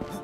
Huh.